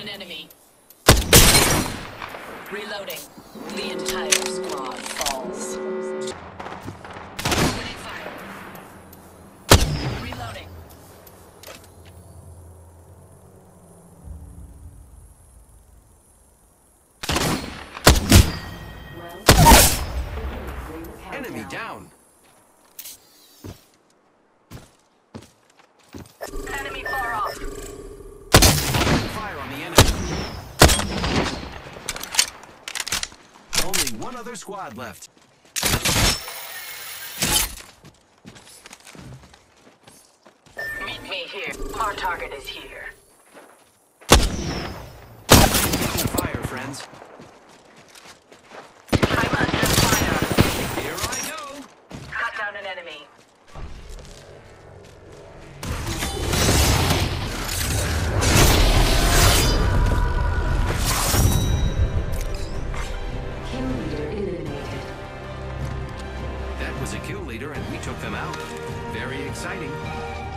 an enemy. Reloading. The entire squad falls. Enemy down. Other squad left. Meet me here. Our target is here. Fire, friends. Was a kill leader and we took them out. Very exciting.